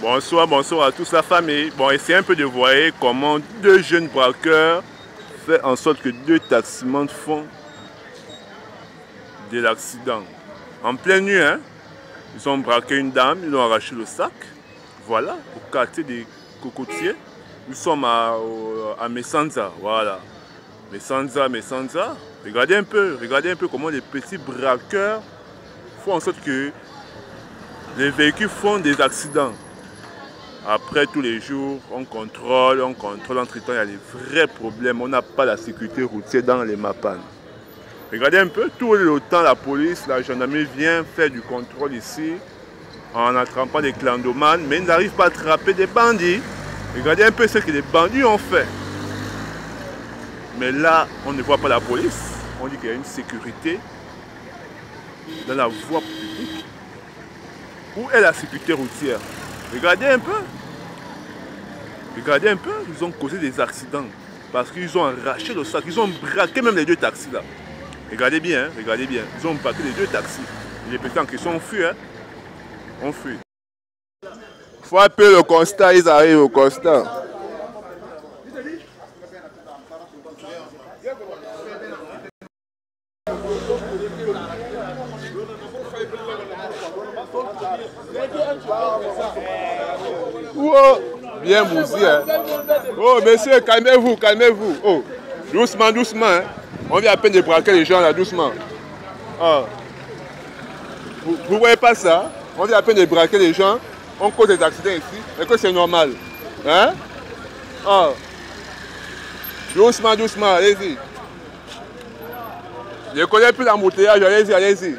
Bonsoir, bonsoir à tous la famille. Bon, essayez un peu de voir comment deux jeunes braqueurs font en sorte que deux taximans font de l'accident. En pleine nuit, hein, ils ont braqué une dame, ils ont arraché le sac. Voilà, au quartier des cocotiers. Nous sommes à, à Messanza, voilà. Messanza, Messanza. Regardez un peu, regardez un peu comment les petits braqueurs font en sorte que les véhicules font des accidents. Après, tous les jours, on contrôle, on contrôle. Entre temps, il y a des vrais problèmes. On n'a pas la sécurité routière dans les MAPAN. Regardez un peu, tout le temps, la police, la gendarmerie vient faire du contrôle ici en attrapant des clandomanes, mais ils n'arrivent pas à attraper des bandits. Regardez un peu ce que les bandits ont fait. Mais là, on ne voit pas la police. On dit qu'il y a une sécurité dans la voie publique. Où est la sécurité routière? Regardez un peu. Regardez un peu, ils ont causé des accidents. Parce qu'ils ont arraché le sac, ils ont braqué même les deux taxis là. Regardez bien, hein, regardez bien. Ils ont braqué les deux taxis. Les petits en question ont fui. Hein. On fuit. faut appeler le constat, ils arrivent au constat. Oh, bien moussi. Hein. Oh, monsieur, calmez-vous, calmez-vous. Oh, doucement, doucement. Hein. On vient à peine de braquer les gens là, doucement. Oh. Vous voyez pas ça On vient à peine de braquer les gens. On cause des accidents ici. Est-ce que c'est normal Hein oh. Doucement, doucement, allez-y. Je connais plus l'embouteillage, allez-y, allez-y.